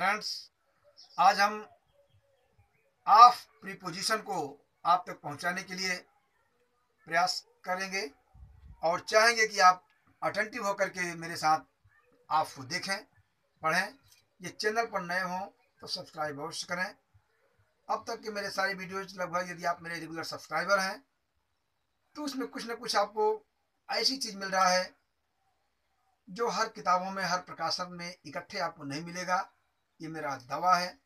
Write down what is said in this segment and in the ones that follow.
Friends आज हम of preposition को आप तक पहुँचाने के लिए प्रयास करेंगे और चाहेंगे कि आप अटेंटिव होकर के मेरे साथ ऑफ़ को देखें, पढ़ें। ये चैनल पर नए हों तो सब्सक्राइब अवश्य करें। अब तक के मेरे सारे वीडियोज़ लगभग यदि आप मेरे रेगुलर सब्सक्राइबर हैं तो उसमें कुछ ना कुछ आपको ऐसी चीज़ मिल रहा है जो हर किताबों में, हर प्रकाशन में इकट्ठे आपको नहीं मिलेगा। ये मेरा दवा है।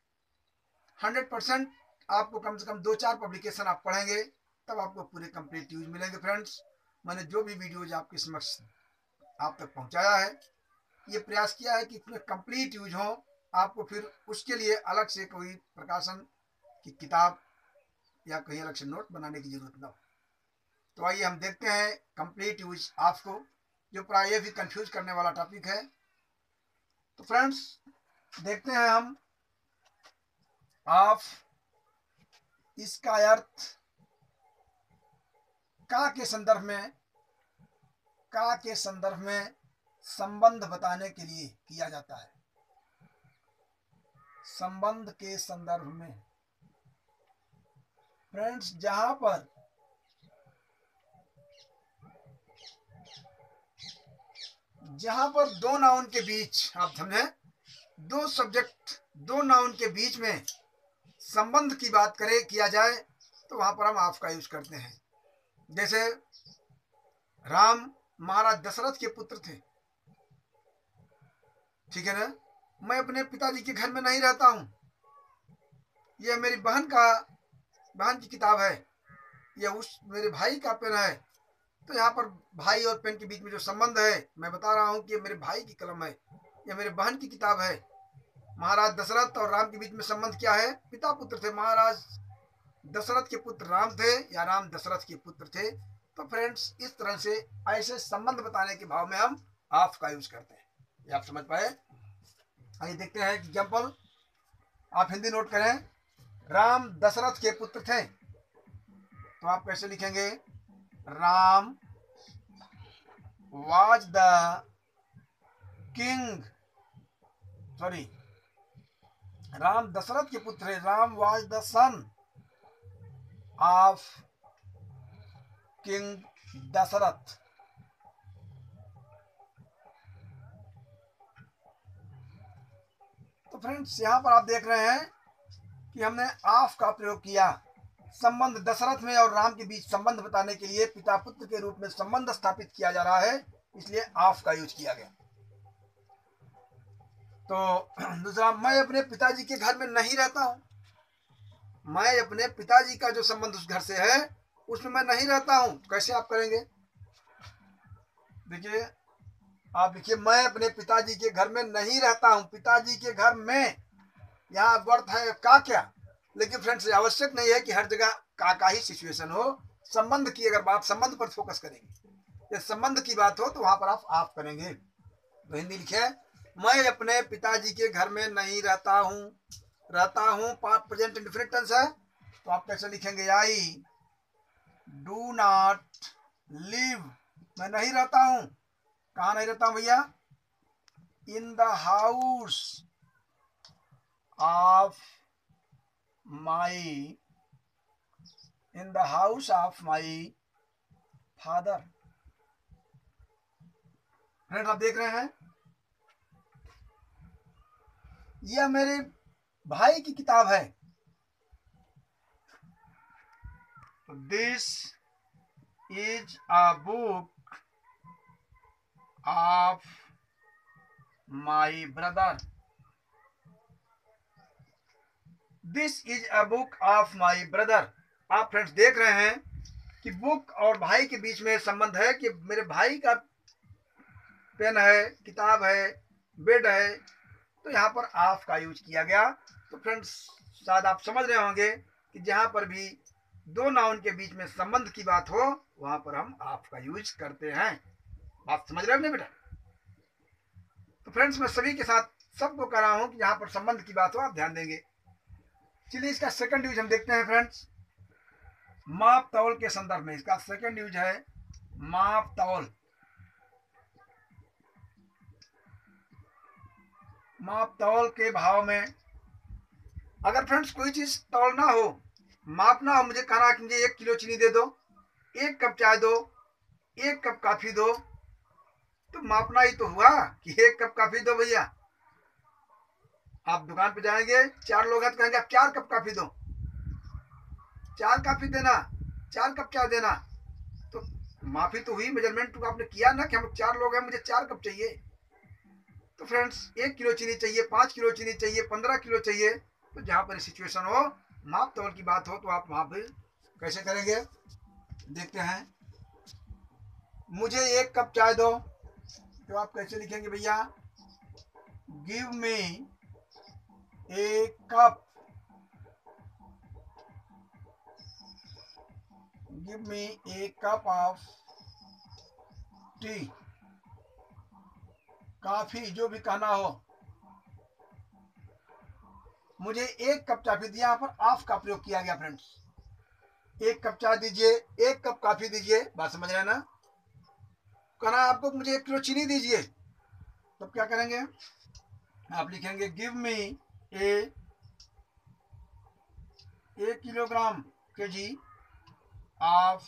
हंड्रेड परसेंट आपको कम से कम दो चार पब्लिकेशन आप पढ़ेंगे, तब आपको पूरे कंप्लीट यूज़ मिलेंगे फ्रेंड्स मैंने जो भी वीडियोज़ आपके समक्ष आप तक पहुँचाया है, ये प्रयास किया है कि पूरे कंप्लीट यूज़ हो, आपको फिर उसके लिए अलग से कोई प्रकाशन की किताब या कहीं अलग से नोट बनाने की ज़रूरत ना हो। तो आइए हम देखते हैं कंप्लीट यूज़ आपको, जो प्राय भी कंफ्यूज करने वाला टॉपिक है। तो फ्रेंड्स देखते हैं हम। ऑफ़ इसका अर्थ का के संदर्भ में, का के संदर्भ में संबंध बताने के लिए किया जाता है। संबंध के संदर्भ में। फ्रेंड्स, जहाँ पर जहाँ पर दो नाउन के बीच आप समझे दो सब्जेक्ट दो नाउन के बीच में संबंध की बात करें, किया जाए तो वहाँ पर हम आप का यूज़ करते हैं। जैसे, राम महाराज दशरथ के पुत्र थे। ठीक है ना? मैं अपने पिताजी के घर में नहीं रहता हूँ। यह मेरी बहन का, बहन की किताब है। यह उस मेरे भाई का पेन है। तो यहाँ पर भाई और पेन के बीच में जो संबंध है, मैं बता रहा हूँ कि मेरे भाई की कलम है। यह मेरे बहन की किताब है। महाराज दशरथ और राम के बीच में संबंध क्या है? पिता पुत्र थे महाराज। दशरथ के पुत्र राम थे या राम दशरथ के पुत्र थे? तो फ्रेंड्स इस तरह से ऐसे संबंध बताने के भाव में हम ऑफ़ का यूज़ करते हैं। ये आप समझ पाए? आइए देखते हैं एग्ज़ाम्पल आप हिंदी नोट करें। राम दशरथ के पुत्र थे। तो आप कैसे लिखेंगे? Ram was the king sorry Ram Dasharath के पुत्र है, Ram was the son of king Dasharath. तो फ्रेंड्स यहाँ पर आप देख रहे हैं कि हमने ऑफ़ का प्रयोग किया। संबंध दशरथ में और राम के बीच संबंध बताने के लिए पिता पुत्र के रूप में संबंध स्थापित किया जा रहा है, इसलिए ऑफ़ का यूज़ किया गया। तो दूसरा मैं अपने पिताजी के घर में नहीं रहता हूँ। मैं अपने पिताजी का जो संबंध उस घर से है, उसमें मैं नहीं रहता हूँ। कैसे आप करेंगे? देखिए, आप लिखिए मैं अपने पिताजी के घर में नहीं रहता हूँ। पिताजी के घर में यहाँ वर्थ है का क्या? लेकिन फ्रेंड्स आवश्यक नहीं है कि हर जगह का का ही सिचुएशन हो। संबंध की अगर बात, संबंध पर फोकस करेंगे। संबंध की बात हो तो वहाँ पर आप आप करेंगे। तो हिंदी लिखे मैं अपने पिताजी के घर में नहीं रहता हूँ। रहता हूँ प्रेजेंट इंडिफिनिट है। तो आप कैसे लिखेंगे? आई डू नॉट लिव मैं नहीं रहता हूँ। कहा नहीं रहता हूँ भैया? In the house of my in the house of my father friend आप देख रहे हैं? यह मेरे भाई की किताब है। This is a book of my brother this is a book of my brother आप फ्रेंड्स देख रहे हैं कि बुक और भाई के बीच में संबंध है कि मेरे भाई का पेन है, किताब है बेड है तो यहाँ पर ऑफ़ का यूज़ किया गया। तो फ्रेंड्स शायद आप समझ रहे होंगे कि जहाँ पर भी दो नाउन के बीच में संबंध की बात हो, वहाँ पर हम ऑफ़ का यूज़ करते हैं। बात समझ रहे हो बेटा? तो फ्रेंड्स मैं सभी के साथ सबको कह रहा हूँ कि जहाँ पर संबंध की बात हो, आप ध्यान देंगे। चलिए इसका सेकंड यूज़ हम देखते हैं फ्रेंड्स माप तौल के संदर्भ में इसका सेकंड यूज़ है माप तौल। माप तौल के भाव में। अगर फ्रेंड्स कोई चीज़ तौलना हो मापना हो, मुझे कहना कि मुझे एक किलो चीनी दे दो, एक कप चाय दो, एक कप कॉफ़ी दो तो मापना ही तो हुआ कि एक कप कॉफ़ी दो भैया। आप दुकान पे जाएँगे, चार लोग हैं तो कहेंगे, आप चार कप कॉफ़ी दो। चार कॉफ़ी देना, चार कप चाय देना तो माफ़ी तो हुई, मेज़रमेंट तो आपने किया ना कि हम चार लोग हैं, मुझे चार कप चाहिए। तो फ्रेंड्स एक किलो चीनी चाहिए, पाँच किलो चीनी चाहिए, पंद्रह किलो चाहिए तो जहाँ पर सिचुएशन हो, माप तौल की बात हो तो आप वहाँ पर कैसे करेंगे? देखते हैं। मुझे एक कप चाय दो तो आप कैसे लिखेंगे भैया? Give me a cup. Give me a cup of tea coffee, जो भी कहना हो। मुझे एक कप चाफी दिया, यहाँ पर ऑफ़ का प्रयोग किया गया फ्रेंड्स एक कप चाय दीजिए, एक कप काफ़ी दीजिए, बात समझ रहे ना? कहना, आपको मुझे एक किलो चीनी दीजिए। तब क्या करेंगे? आप लिखेंगे गिव मी ए एक किलोग्राम के जी ऑफ़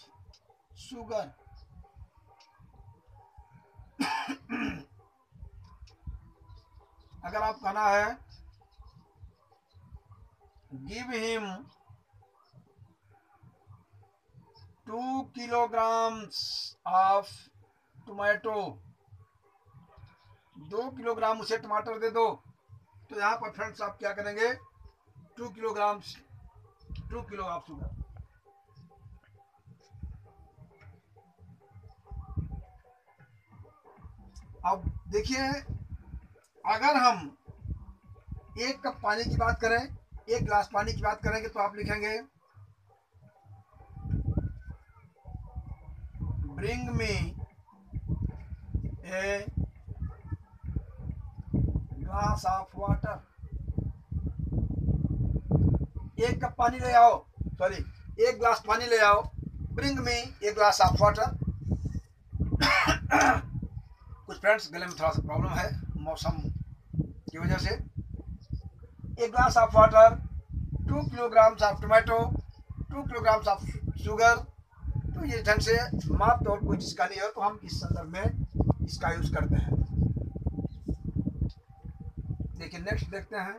शुगर अगर आप कहना है give him two kilograms of tomato दो किलोग्राम उसे टमाटर दे दो। तो यहाँ पर फ्रेंड्स आप क्या करेंगे? Two kilogram two kilo of sugar अब देखिए अगर हम एक कप पानी की बात करें, एक गिलास पानी की बात करेंगे तो आप लिखेंगे, bring me a glass of water एक कप पानी ले आओ सॉरी एक ग्लास पानी ले आओ, ब्रिंग मी एक ग्लास ऑफ़ वाटर कुछ फ्रेंड्स गले में थोड़ा सा प्रॉब्लम है, मौसम की वजह से एक glass of water two kilograms of tomato two kilograms of sugar तो ये ढंग से माप तौर कोई चीज़ का नहीं है तो हम इस संदर्भ में इसका यूज़ करते हैं। देखिए नेक्स्ट देखते हैं।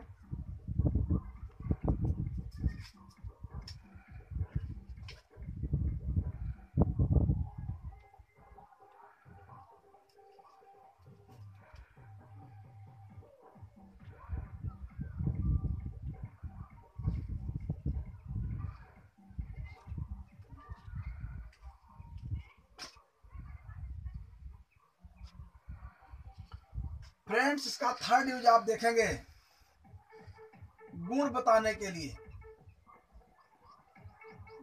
फ्रेंड्स इसका थर्ड यूज़ आप देखेंगे। गुण बताने के लिए।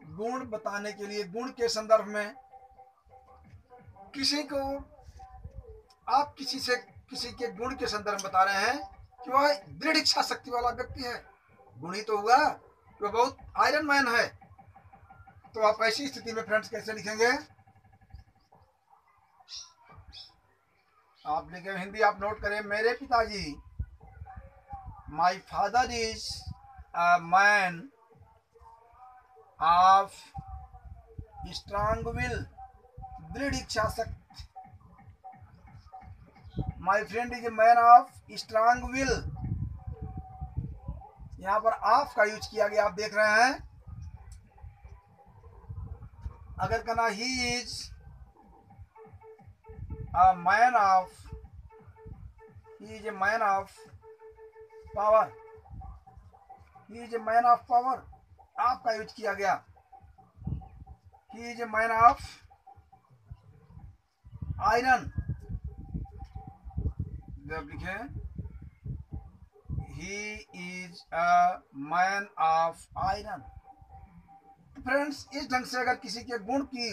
गुण बताने के लिए, गुण के संदर्भ में किसी को आप किसी से, किसी के गुण के संदर्भ में बता रहे हैं कि वह दृढ़ इच्छा शक्ति वाला व्यक्ति है। गुणी तो हुआ वह बहुत आयरन मैन है। तो आप ऐसी स्थिति में फ्रेंड्स कैसे लिखेंगे? आप लिखे हिंदी आप नोट करें? मेरे पिताजी my father is a man of strong will दृढ़ इच्छा शक्ति my friend is a man of strong will यहाँ पर ऑफ़ का यूज़ किया गया, आप देख रहे हैं। अगर कहना he is a man of he is a man of power he is a man of power आपका यूज़ किया गया he is a man of iron जब लिखे he is a man of iron friends इस ढंग से अगर किसी के गुण की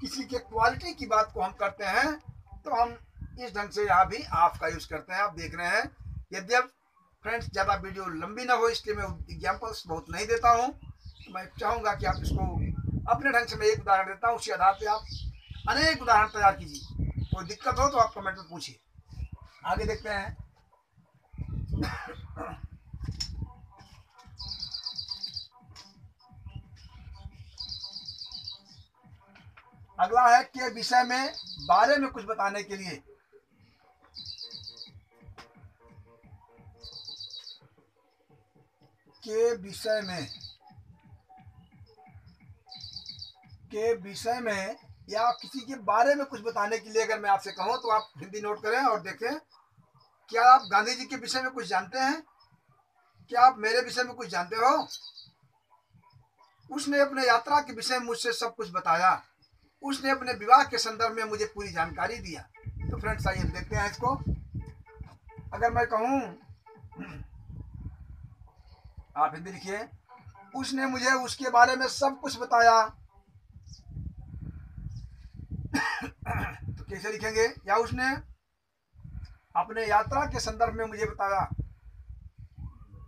किसी के क्वालिटी की बात को हम करते हैं तो हम इस ढंग से यहाँ भी ऑफ़ का यूज़ करते हैं। आप देख रहे हैं यद्यप फ्रेंड्स ज़्यादा वीडियो लंबी ना हो, इसलिए मैं एग्जाम्पल्स बहुत नहीं देता हूँ। तो मैं चाहूँगा कि आप इसको अपने ढंग से मैं एक उदाहरण देता हूँ, उसी आधार पर आप अनेक उदाहरण तैयार कीजिए। कोई दिक्कत हो तो आप कमेंट में पूछिए। आगे देखते हैं। अगला है के विषय में बारे में कुछ बताने के लिए। के विषय में। के विषय में या किसी के बारे में कुछ बताने के लिए अगर मैं आपसे कहूँ तो आप हिंदी नोट करें और देखें। क्या आप गांधी जी के विषय में कुछ जानते हैं? क्या आप मेरे विषय में कुछ जानते हो? उसने अपने यात्रा के विषय में मुझसे सब कुछ बताया। उसने अपने विवाह के संदर्भ में मुझे पूरी जानकारी दिया। तो फ्रेंड्स आइए देखते हैं इसको। अगर मैं कहूँ, आप हिंदी लिखिए। उसने मुझे उसके बारे में सब कुछ बताया। तो कैसे लिखेंगे? या उसने अपने यात्रा के संदर्भ में मुझे बताया।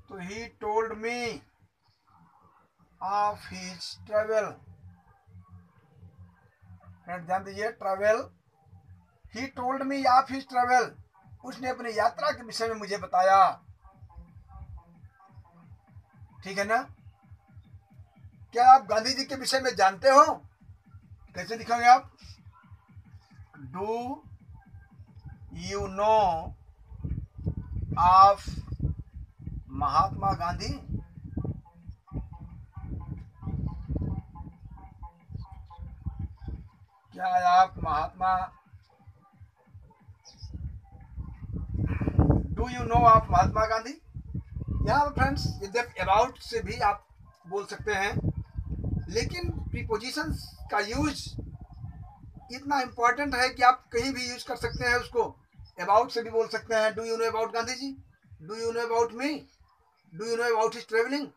तो he told me of his travel ध्यान दीजिए travel he told me of his travel उसने अपनी यात्रा के विषय में मुझे बताया। ठीक है ना? क्या आप गांधी जी के विषय में जानते हो? कैसे लिखोगे आप? Do you know of Mahatma Gandhi क्या आप महात्मा डू यू नो आप महात्मा गांधी? यहाँ फ्रेंड्स अबाउट से भी आप बोल सकते हैं। लेकिन प्रीपोजिशन का यूज़ इतना इम्पोर्टेंट है कि आप कहीं भी यूज़ कर सकते हैं उसको। अबाउट से भी बोल सकते हैं। Do you know about Gandhi ji do you know about me do you know about his travelling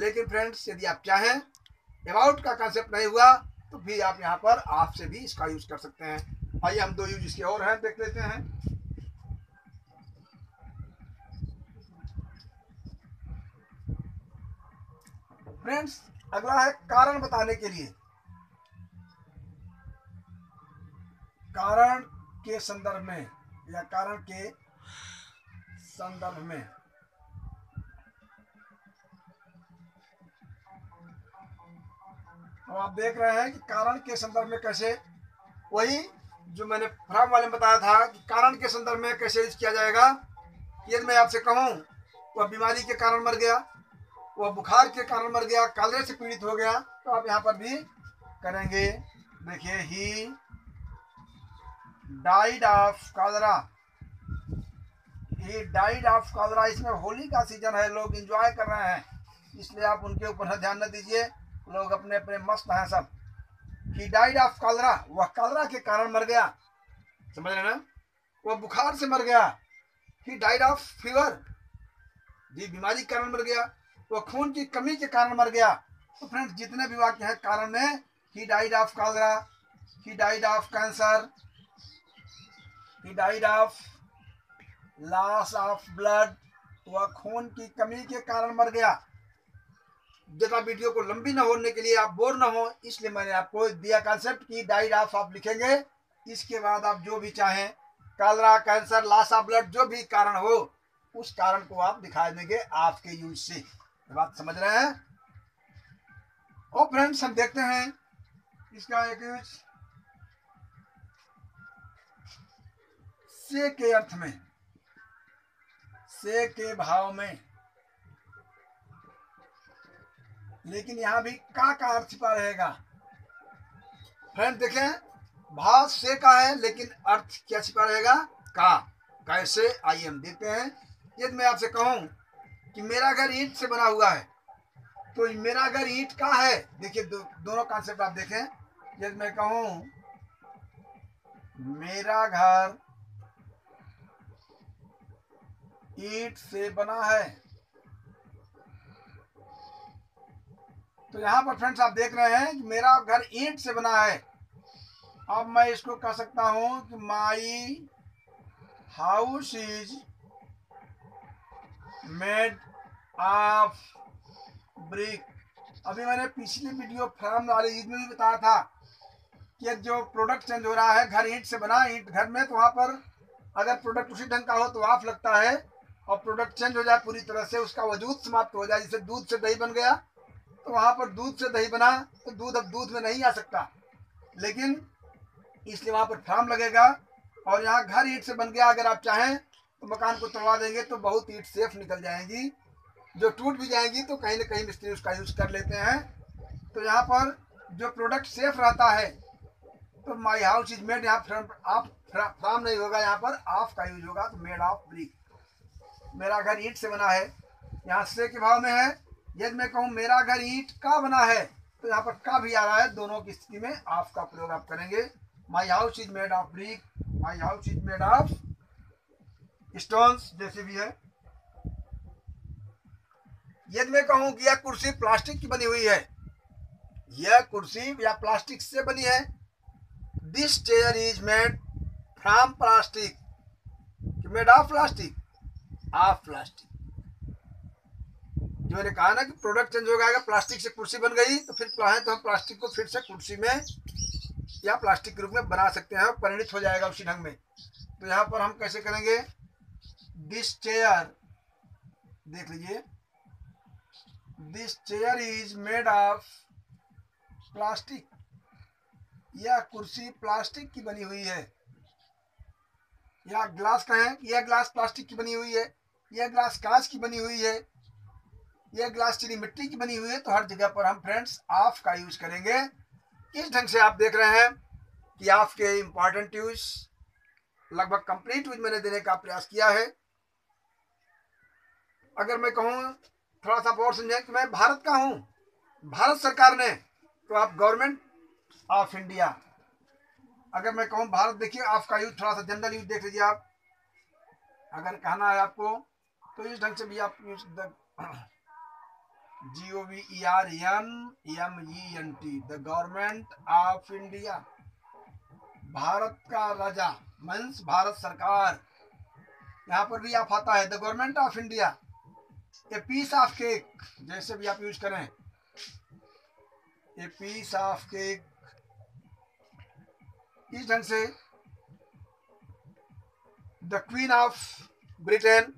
लेकिन फ्रेंड्स यदि आप चाहें अबाउट का कंसेप्ट नहीं हुआ तो भी आप यहाँ पर आप से भी इसका यूज़ कर सकते हैं। आइए हम दो यूज़ इसके और हैं, देख लेते हैं। फ्रेंड्स अगला है कारण बताने के लिए। कारण के संदर्भ में या कारण के संदर्भ में। तो आप देख रहे हैं कि कारण के संदर्भ में कैसे वही जो मैंने फ्राम वाले में बताया था कि कारण के संदर्भ में कैसे किया जाएगा यदि मैं आपसे कहूँ, वह बीमारी के कारण मर गया, वह बुखार के कारण मर गया, कालरे से पीड़ित हो गया तो आप यहाँ पर भी करेंगे। देखिए he died of cholera he died of cholera इसमें होली का सीज़न है, लोग एंजॉय कर रहे हैं, इसलिए आप उनके ऊपर ध्यान न दीजिए। लोग अपने अपने मस्त हैं सब। ही डाइड ऑफ़ कालरा वह कालरा के कारण मर गया। समझ रहे ना? वह बुखार से मर गया। ही डाइड ऑफ़ फीवर जी, बीमारी के कारण मर गया। वह खून की कमी के कारण मर गया। तो फ्रेंड्स जितने भी वाक्य हैं, कारण में he died of cholera he died of cancer he died of loss of blood वह खून की कमी के कारण मर गया। ज़्यादा वीडियो को लंबी ना होने के लिए आप बोर ना हो, इसलिए मैंने आपको दिया कंसेप्ट की ऑफ़ आप लिखेंगे। इसके बाद आप जो भी चाहें कालरा कैंसर ऑफ़ ब्लड जो भी कारण हो, उस कारण को आप दिखा देंगे आपके यूज़ से। बात समझ रहे हैं? और फ्रेंड्स हम देखते हैं इसका एक यूज़ से के अर्थ में, से के भाव में लेकिन यहाँ भी का का अर्थ छिपा रहेगा? फ्रेंड देखें भाव से का है लेकिन अर्थ क्या छिपा रहेगा? का। कैसे? आइए हम देखते हैं। यदि मैं आपसे कहूँ कि मेरा घर ईंट से बना हुआ है तो मेरा घर ईंट का है? देखिए दो, दोनों कॉन्सेप्ट आप देखें। यदि मैं कहूँ मेरा घर ईट से बना है तो यहाँ पर फ्रेंड्स आप देख रहे हैं कि मेरा घर ईंट से बना है। अब मैं इसको कह सकता हूँ कि my house is made of brick अभी मैंने पिछली वीडियो फॉर्म वाले ईद में भी बताया था कि जो प्रोडक्ट चेंज हो रहा है, घर ईंट से बना ईंट घर में तो वहाँ पर अगर प्रोडक्ट उसी ढंग का हो तो ऑफ़ लगता है और प्रोडक्ट चेंज हो जाए पूरी तरह से, उसका वजूद समाप्त हो जाए, जैसे दूध से दही बन गया। वहाँ पर दूध से दही बना तो दूध अब दूध में नहीं आ सकता। लेकिन इसलिए वहाँ पर फार्म लगेगा और यहाँ घर ईट से बन गया। अगर आप चाहें तो मकान को तोड़वा देंगे तो बहुत ईट सेफ़ निकल जाएँगी। जो टूट भी जाएँगी तो कहीं ना कहीं मिस्त्री उसका यूज़ कर लेते हैं। तो यहाँ पर जो प्रोडक्ट सेफ़ रहता है तो माई हाउस इज़ मेड यहाँ फ्रम, आप फ्राम नहीं होगा यहाँ पर, ऑफ़ का यूज़ होगा तो मेड ऑफ़ ब्रिक। मेरा घर ईट से बना है। यहाँ से के भाव में है यदि मैं कहूँ मेरा घर ईट का बना है तो यहाँ पर का भी आ रहा है? दोनों की स्थिति में ऑफ़ का प्रयोग आप करेंगे। My house is made of brick my house is made of stones जैसे भी है। यदि मैं कहूँ कि यह कुर्सी प्लास्टिक की बनी हुई है, यह कुर्सी या प्लास्टिक से बनी है। This chair is made from plastic made of plastic of plastic जो मैंने कहा ना कि प्रोडक्ट चेंज हो गया प्लास्टिक से कुर्सी बन गई तो फिर चाहे तो हम प्लास्टिक को फिर से कुर्सी में या प्लास्टिक के रूप में बना सकते हैं और परिणित हो जाएगा उसी ढंग में। तो यहाँ पर हम कैसे करेंगे? दिस चेयर देख लीजिए। This chair is made of plastic यह कुर्सी प्लास्टिक की बनी हुई है। यह ग्लास का है यह ग्लास प्लास्टिक की बनी हुई है यह ग्लास कांच की बनी हुई है। यह ग्लास चीनी मिट्टी की बनी हुई है तो हर जगह पर हम फ्रेंड्स ऑफ़ का यूज़ करेंगे। इस ढंग से आप देख रहे हैं कि आपके इंपॉर्टेंट यूज़ लगभग कंप्लीट यूज़ मैंने देने का प्रयास किया है। अगर मैं कहूँ, थोड़ा सा और समझें कि मैं भारत का हूँ, भारत सरकार ने तो आप गवर्नमेंट ऑफ़ इंडिया अगर मैं कहूँ, भारत देखिए, आपका यूज़ थोड़ा सा जनरल यूज़ देख लीजिए आप। अगर कहना है आपको तो इस ढंग से भी आप use G O V E R N M E N T the government of India Bharat का राजा मीन्स भारत सरकार। यहाँ पर भी आप आता है the government of India a piece of cake जैसे भी आप यूज़ करें। ए पीस ऑफ़ केक इस ढंग से द क्वीन ऑफ़ ब्रिटेन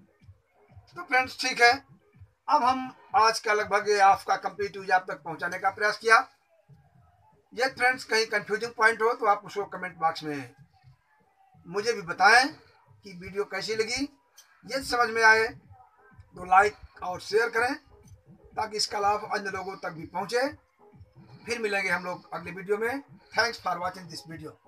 तो फ्रेंड्स ठीक है। अब हम आज का लगभग आपका कंप्लीट यूज़ आप तक पहुँचाने का प्रयास किया। ये फ्रेंड्स कहीं कंफ्यूजिंग पॉइंट हो तो आप उसको कमेंट बॉक्स में मुझे भी बताएँ कि वीडियो कैसी लगी। ये समझ में आए तो लाइक और शेयर करें, ताकि इसका लाभ अन्य लोगों तक भी पहुँचे। फिर मिलेंगे हम लोग अगले वीडियो में। Thanks for watching this video